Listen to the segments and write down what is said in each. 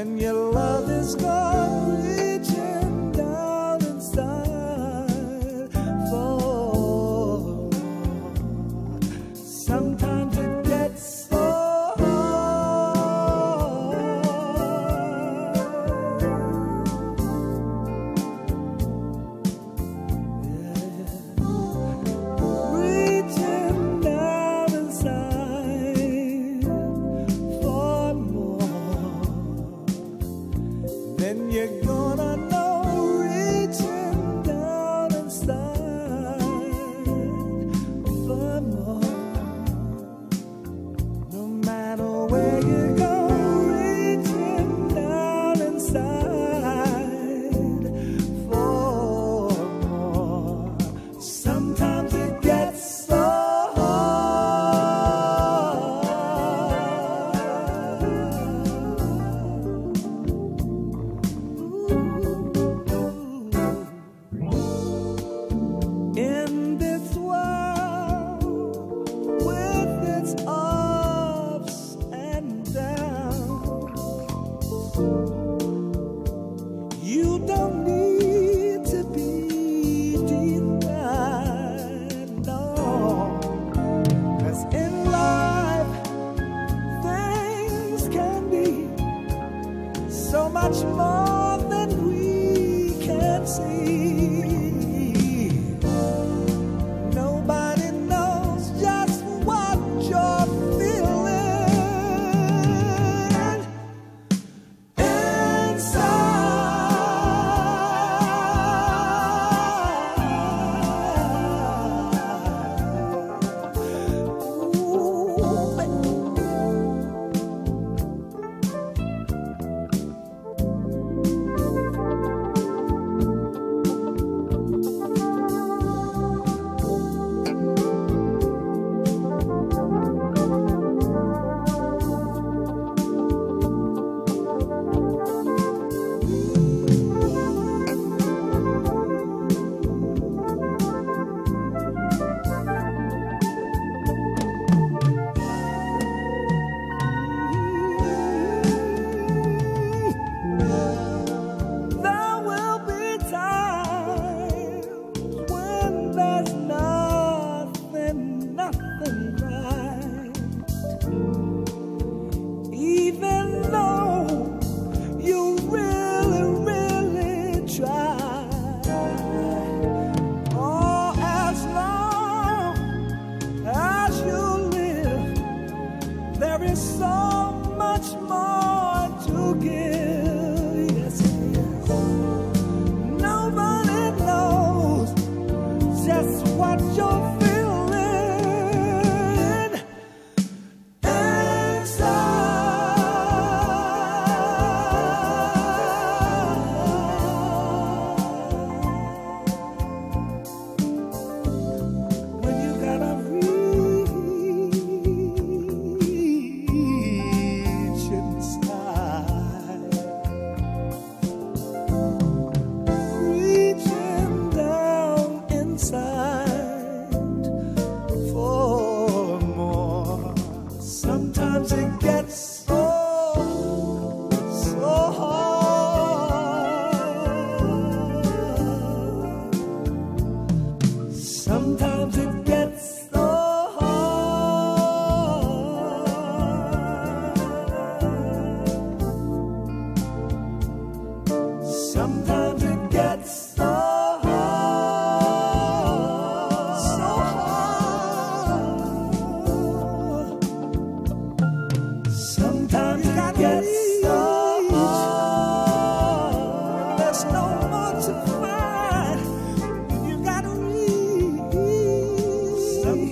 when your love is gone reaching down inside for sometimes you're gonna know. so much more than we can see.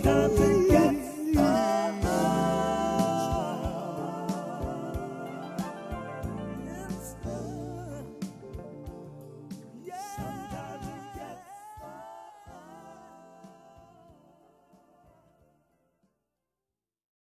Gets